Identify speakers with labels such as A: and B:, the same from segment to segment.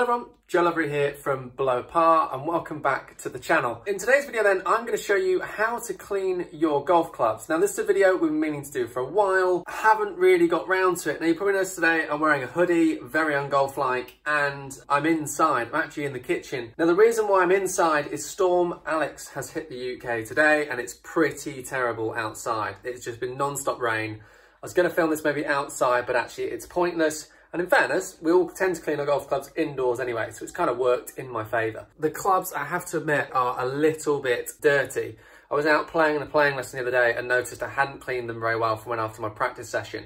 A: Hello everyone, Joe Lovery here from Below Par and welcome back to the channel. In today's video then, I'm going to show you how to clean your golf clubs. Now this is a video we've been meaning to do for a while, haven't really got round to it. Now you probably noticed today I'm wearing a hoodie, very ungolf-like, and I'm inside, I'm actually in the kitchen. Now the reason why I'm inside is Storm Alex has hit the UK today and it's pretty terrible outside. It's just been non-stop rain. I was going to film this maybe outside, but actually it's pointless and in fairness, we all tend to clean our golf clubs indoors anyway, so it's kind of worked in my favour. The clubs, I have to admit, are a little bit dirty. I was out playing in a playing lesson the other day and noticed I hadn't cleaned them very well from when after my practice session.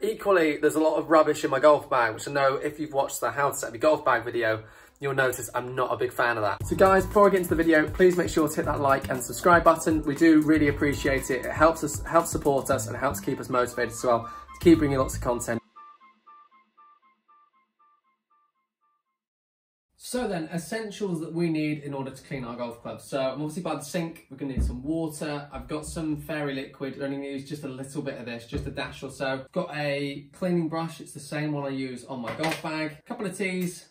A: Equally, there's a lot of rubbish in my golf bag, which I know if you've watched the how to set your golf bag video, you'll notice I'm not a big fan of that. So guys, before I get into the video, please make sure to hit that like and subscribe button. We do really appreciate it. It helps us, helps support us and helps keep us motivated as well to keep bringing lots of content. So then, essentials that we need in order to clean our golf clubs. So I'm obviously by the sink, we're gonna need some water. I've got some fairy liquid, I only use just a little bit of this, just a dash or so. Got a cleaning brush, it's the same one I use on my golf bag. A couple of tees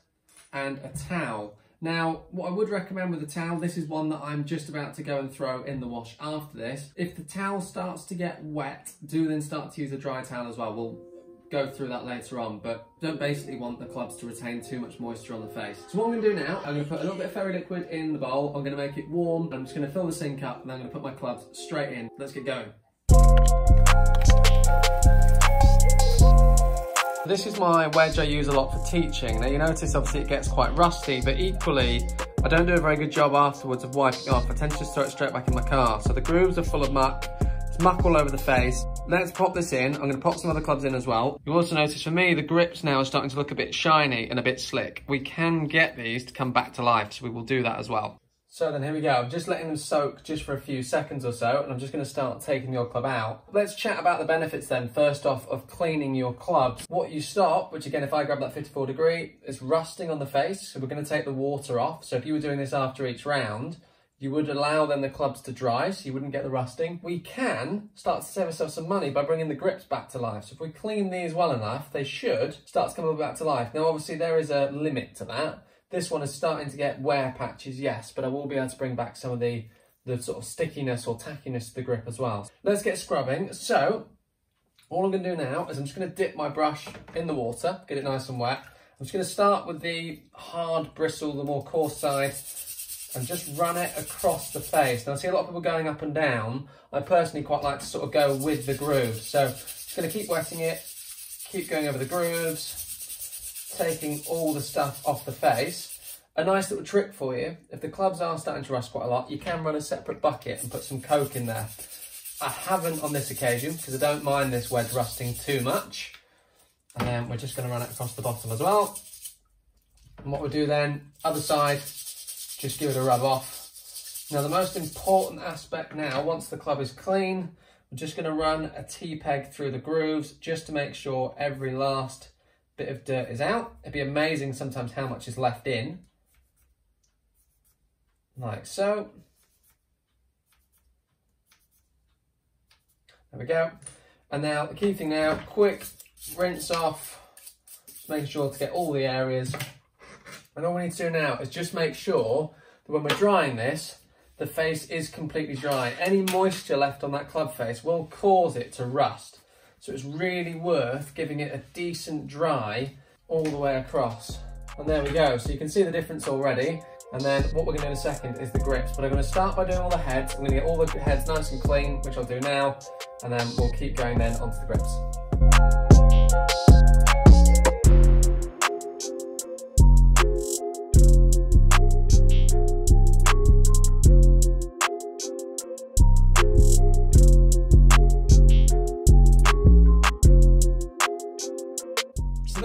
A: and a towel. Now, what I would recommend with the towel, this is one that I'm just about to go and throw in the wash after this. If the towel starts to get wet, do then start to use a dry towel as well. We'll go through that later on, but don't basically want the clubs to retain too much moisture on the face. So what I'm gonna do now, I'm gonna put a little bit of fairy liquid in the bowl, I'm gonna make it warm, I'm just gonna fill the sink up, and I'm gonna put my clubs straight in. Let's get going. This is my wedge I use a lot for teaching. Now you notice obviously it gets quite rusty, but equally, I don't do a very good job afterwards of wiping off. I tend to just throw it straight back in my car. So the grooves are full of muck, muck all over the face. Let's pop this in. I'm going to pop some other clubs in as well. You'll also notice for me, the grips now are starting to look a bit shiny and a bit slick. We can get these to come back to life, so we will do that as well. So then here we go. I'm just letting them soak just for a few seconds or so, and I'm just going to start taking your club out. Let's chat about the benefits then, first off, of cleaning your clubs. What you stop, which again, if I grab that 54 degree, is rusting on the face. So we're going to take the water off. So if you were doing this after each round, you would allow then the clubs to dry so you wouldn't get the rusting. We can start to save ourselves some money by bringing the grips back to life. So if we clean these well enough, they should start to come back to life. Now obviously there is a limit to that. This one is starting to get wear patches, yes, but I will be able to bring back some of the, the sort of stickiness or tackiness to the grip as well. Let's get scrubbing. So all I'm going to do now is I'm just going to dip my brush in the water, get it nice and wet. I'm just going to start with the hard bristle, the more coarse side, and just run it across the face. Now I see a lot of people going up and down. I personally quite like to sort of go with the grooves. So just going to keep wetting it, keep going over the grooves, taking all the stuff off the face. A nice little trick for you, if the clubs are starting to rust quite a lot, you can run a separate bucket and put some Coke in there. I haven't on this occasion because I don't mind this wedge rusting too much. And then we're just going to run it across the bottom as well. And what we'll do then, other side, just give it a rub off. Now the most important aspect now, once the club is clean, I'm just going to run a T-peg through the grooves just to make sure every last bit of dirt is out. It'd be amazing sometimes how much is left in. Like so. There we go. And now the key thing now, quick rinse off, just making sure to get all the areas and all we need to do now is just make sure that when we're drying this, the face is completely dry. Any moisture left on that club face will cause it to rust. So it's really worth giving it a decent dry all the way across. And there we go. So you can see the difference already. And then what we're gonna do in a second is the grips. But I'm gonna start by doing all the heads. I'm gonna get all the heads nice and clean, which I'll do now. And then we'll keep going then onto the grips.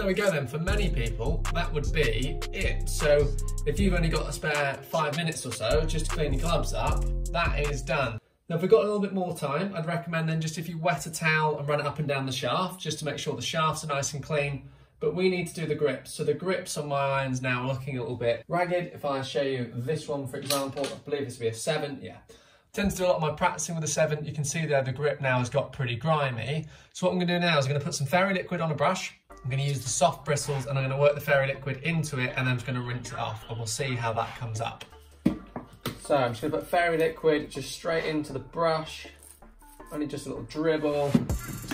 A: We go then. For many people, that would be it. So if you've only got a spare five minutes or so just to clean your clubs up, that is done. Now, if we've got a little bit more time, I'd recommend then just if you wet a towel and run it up and down the shaft, just to make sure the shafts are nice and clean. But we need to do the grips. So the grips on my irons now are looking a little bit ragged. If I show you this one, for example, I believe this would be a seven, yeah. tend to do a lot of my practicing with the seven. You can see there the grip now has got pretty grimy. So what I'm gonna do now is I'm gonna put some fairy liquid on a brush I'm going to use the soft bristles and I'm going to work the fairy liquid into it and then I'm just going to rinse it off and we'll see how that comes up. So I'm just going to put fairy liquid just straight into the brush, only just a little dribble,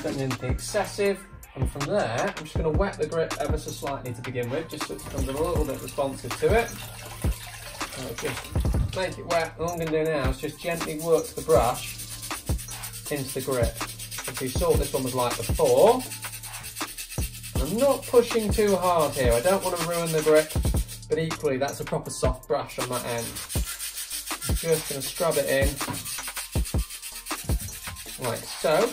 A: don't need anything excessive. And from there, I'm just going to wet the grip ever so slightly to begin with, just so it becomes a little bit responsive to it. So just make it wet. And all I'm to do now is just gently work the brush into the grip. If you saw what this one was like before, I'm not pushing too hard here. I don't want to ruin the grip, but equally that's a proper soft brush on that end. I'm just going to scrub it in, like so.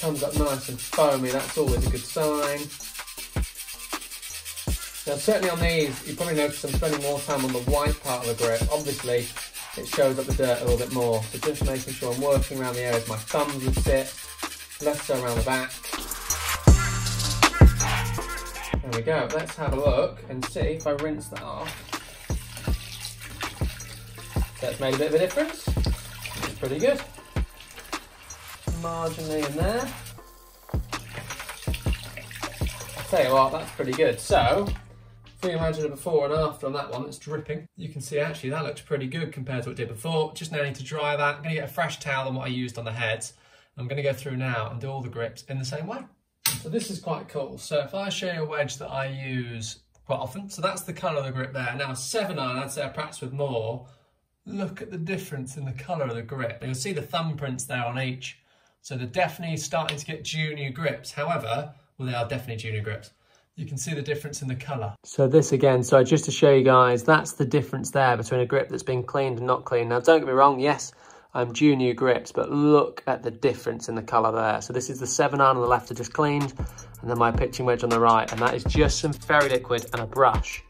A: Comes up nice and foamy, that's always a good sign. Now certainly on these, you probably notice I'm spending more time on the white part of the grip. Obviously, it shows up the dirt a little bit more. So just making sure I'm working around the areas my thumbs would sit, less so around the back. There we go. Let's have a look and see if I rinse that off. That's made a bit of a difference. It's pretty good. Marginally in there. I'll tell you what, that's pretty good. So, if we imagine a before and after on that one, it's dripping. You can see actually that looks pretty good compared to what it did before. Just now need to dry that. I'm gonna get a fresh towel than what I used on the heads. I'm gonna go through now and do all the grips in the same way. So this is quite cool. So if I show you a wedge that I use quite often, so that's the colour of the grip there. Now seven iron, I'd say practice with more. Look at the difference in the colour of the grip. You'll see the thumbprints there on each. So they're definitely starting to get junior grips. However, well, they are definitely junior grips. You can see the difference in the colour. So this again, so just to show you guys, that's the difference there between a grip that's been cleaned and not cleaned. Now, don't get me wrong, yes, um, junior grips, but look at the difference in the colour there. So this is the 7 iron on the left I just cleaned, and then my pitching wedge on the right, and that is just some fairy liquid and a brush.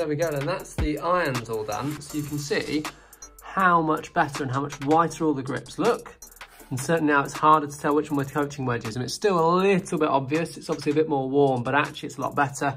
A: There we go, and that's the irons all done. So you can see how much better and how much whiter all the grips look. And certainly now it's harder to tell which one we're coaching wedges. And it's still a little bit obvious. It's obviously a bit more warm, but actually it's a lot better.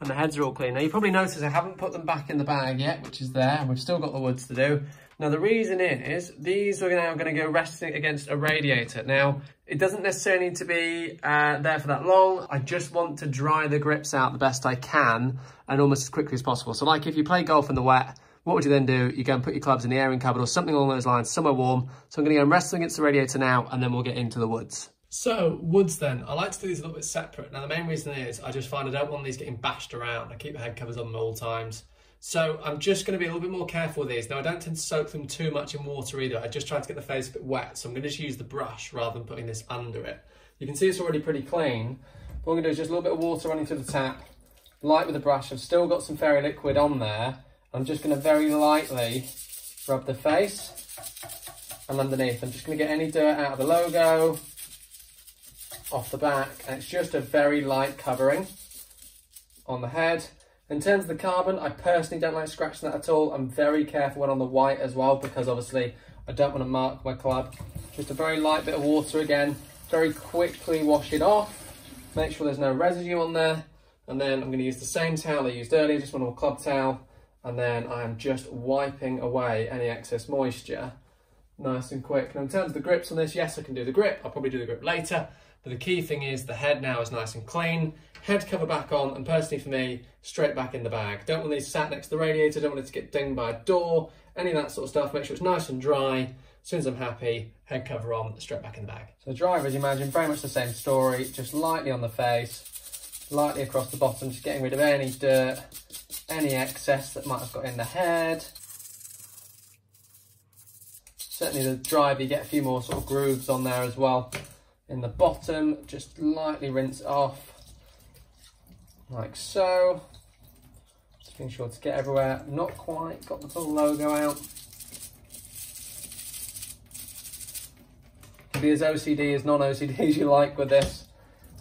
A: And the heads are all clean. Now you probably noticed I haven't put them back in the bag yet, which is there. And we've still got the woods to do. Now the reason is, these are now going to go resting against a radiator. Now, it doesn't necessarily need to be uh, there for that long. I just want to dry the grips out the best I can and almost as quickly as possible. So like if you play golf in the wet, what would you then do? You go and put your clubs in the airing cupboard or something along those lines, somewhere warm. So I'm going to go and wrestle against the radiator now and then we'll get into the woods. So woods then, I like to do these a little bit separate. Now the main reason is I just find I don't want these getting bashed around. I keep the head covers on them all times. So I'm just going to be a little bit more careful with these. Now I don't tend to soak them too much in water either. I just try to get the face a bit wet. So I'm going to just use the brush rather than putting this under it. You can see it's already pretty clean. What I'm going to do is just a little bit of water running through the tap. Light with the brush. I've still got some fairy liquid on there. I'm just going to very lightly rub the face and underneath. I'm just going to get any dirt out of the logo, off the back. And it's just a very light covering on the head. In terms of the carbon, I personally don't like scratching that at all. I'm very careful when on the white as well because obviously I don't want to mark my club. Just a very light bit of water again, very quickly wash it off. Make sure there's no residue on there. And then I'm going to use the same towel I used earlier, just one little club towel. And then I am just wiping away any excess moisture nice and quick. Now in terms of the grips on this, yes, I can do the grip. I'll probably do the grip later. But the key thing is the head now is nice and clean, head cover back on, and personally for me, straight back in the bag. Don't want these sat next to the radiator, don't want it to get dinged by a door, any of that sort of stuff. Make sure it's nice and dry. As soon as I'm happy, head cover on, straight back in the bag. So the driver, as you imagine, very much the same story, just lightly on the face, lightly across the bottom, just getting rid of any dirt, any excess that might have got in the head. Certainly the driver, you get a few more sort of grooves on there as well in the bottom, just lightly rinse off like so. Just being sure to get everywhere. Not quite got the full logo out. Can be as OCD as non-OCD as you like with this.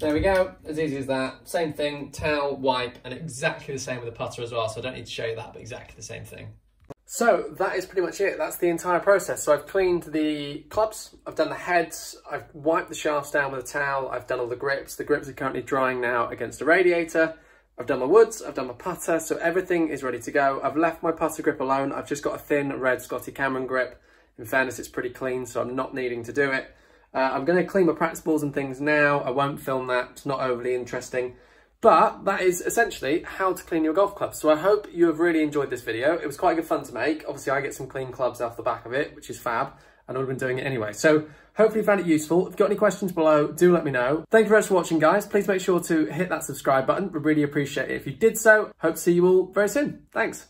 A: There we go, as easy as that. Same thing, towel, wipe, and exactly the same with the putter as well. So I don't need to show you that, but exactly the same thing. So that is pretty much it. That's the entire process. So I've cleaned the clubs, I've done the heads, I've wiped the shafts down with a towel, I've done all the grips. The grips are currently drying now against the radiator. I've done my woods, I've done my putter, so everything is ready to go. I've left my putter grip alone. I've just got a thin red Scotty Cameron grip. In fairness, it's pretty clean, so I'm not needing to do it. Uh, I'm going to clean my practice balls and things now. I won't film that. It's not overly interesting. But that is essentially how to clean your golf clubs. So I hope you have really enjoyed this video. It was quite good fun to make. Obviously, I get some clean clubs off the back of it, which is fab. And I would have been doing it anyway. So hopefully you found it useful. If you've got any questions below, do let me know. Thank you very much for watching, guys. Please make sure to hit that subscribe button. We really appreciate it if you did so. Hope to see you all very soon. Thanks.